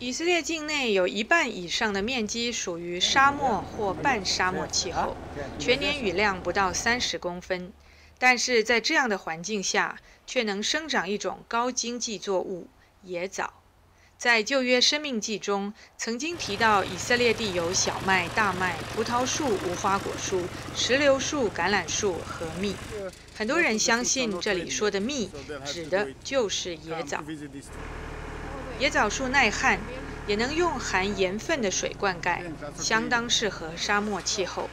以色列境内有一半以上的面积属于沙漠或半沙漠气候，全年雨量不到三十公分。但是在这样的环境下，却能生长一种高经济作物——野枣。在旧约生命记中，曾经提到以色列地有小麦、大麦、葡萄树、无花果树、石榴树、橄榄树和蜜。很多人相信这里说的蜜指的就是野枣。野枣树耐旱，也能用含盐分的水灌溉，相当适合沙漠气候。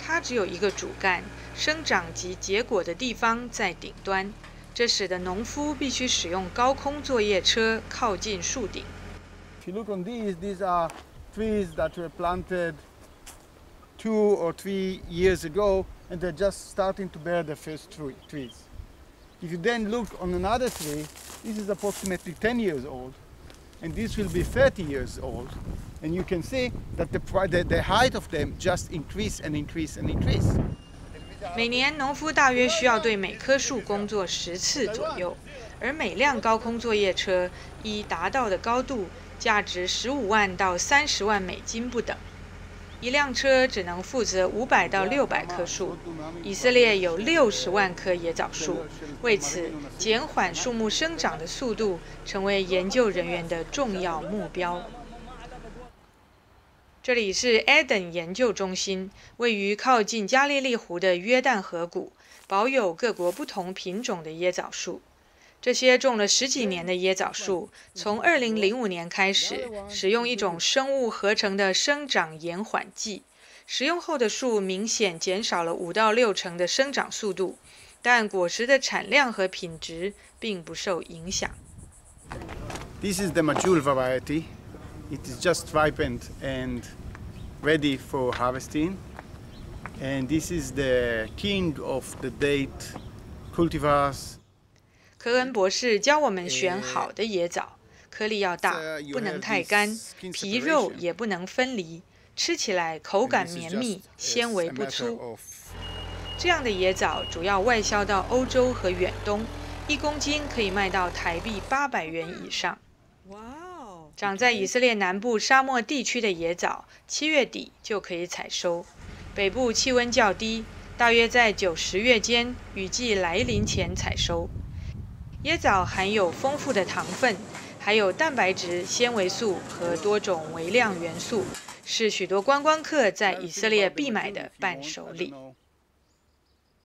它只有一个主干，生长及结果的地方在顶端，这使得农夫必须使用高空作业车靠近树顶。If you look on these, these are trees that were planted two or three years ago, and they're just starting to bear the first trees. If you then look on another tree, this is approximately 10 years old. And this will be 30 years old. And you can see that the, the, the height of them just increase and increase and increase. 每年，农夫大约需要对每棵树工作十次左右，而每辆高空作业车已达到的高度，价值十五万到三十万美金不等。一辆车只能负责五百到六百棵树。以色列有六十万棵野枣树，为此减缓树木生长的速度成为研究人员的重要目标。这里是 Eden 研究中心，位于靠近加利利湖的约旦河谷，保有各国不同品种的椰枣树。这些种了十几年的椰枣树，从2005年开始使用一种生物合成的生长延缓剂，使用后的树明显减少了五到六成的生长速度，但果实的产量和品质并不受影响。This is the Majul variety. It is just ripened and ready for harvesting. And this is the king of the date cultivars. 科恩博士教我们选好的野枣，颗粒要大，不能太干，皮肉也不能分离，吃起来口感绵密，纤维不粗。这样的野枣主要外销到欧洲和远东，一公斤可以卖到台币八百元以上。哇哦！长在以色列南部沙漠地区的野枣，七月底就可以采收。北部气温较低，大约在九十月间，雨季来临前采收。椰枣含有丰富的糖分，还有蛋白质、纤维素和多种微量元素，是许多观光客在以色列必买的伴手礼。